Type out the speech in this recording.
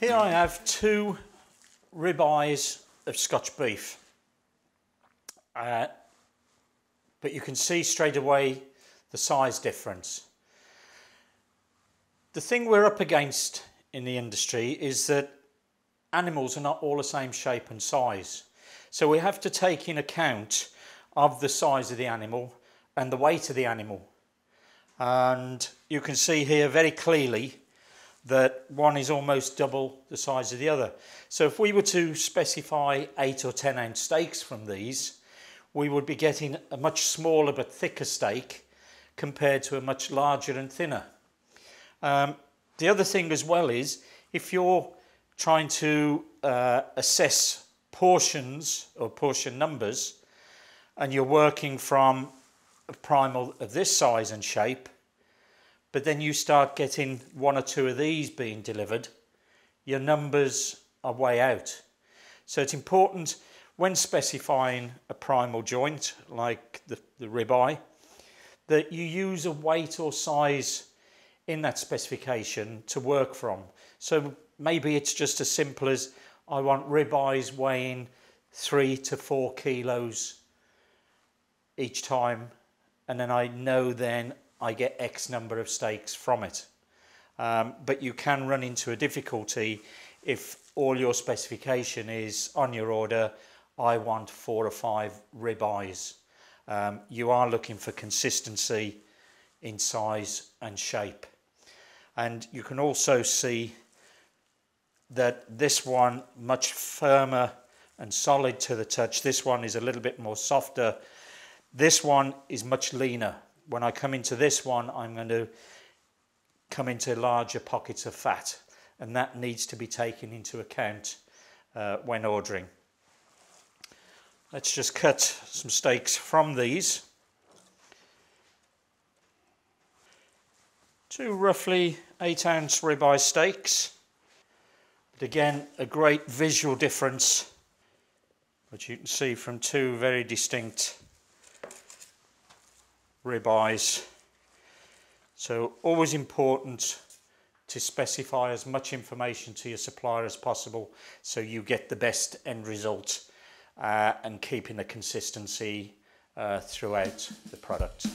Here I have two ribeyes of Scotch beef. Uh, but you can see straight away the size difference. The thing we're up against in the industry is that animals are not all the same shape and size. So we have to take in account of the size of the animal and the weight of the animal. And you can see here very clearly that one is almost double the size of the other. So if we were to specify 8 or 10 ounce steaks from these, we would be getting a much smaller but thicker steak compared to a much larger and thinner. Um, the other thing as well is if you're trying to uh, assess portions or portion numbers and you're working from a primal of this size and shape, but then you start getting one or two of these being delivered, your numbers are way out. So it's important when specifying a primal joint like the, the ribeye that you use a weight or size in that specification to work from. So maybe it's just as simple as I want ribeyes weighing three to four kilos each time and then I know then I get X number of steaks from it. Um, but you can run into a difficulty if all your specification is on your order, I want four or five ribeyes. Um, you are looking for consistency in size and shape. And you can also see that this one much firmer and solid to the touch. This one is a little bit more softer. This one is much leaner when I come into this one, I'm going to come into larger pockets of fat, and that needs to be taken into account uh, when ordering. Let's just cut some steaks from these. Two roughly 8 ounce ribeye steaks. But again, a great visual difference, which you can see from two very distinct ribeyes. So always important to specify as much information to your supplier as possible so you get the best end result uh, and keeping the consistency uh, throughout the product.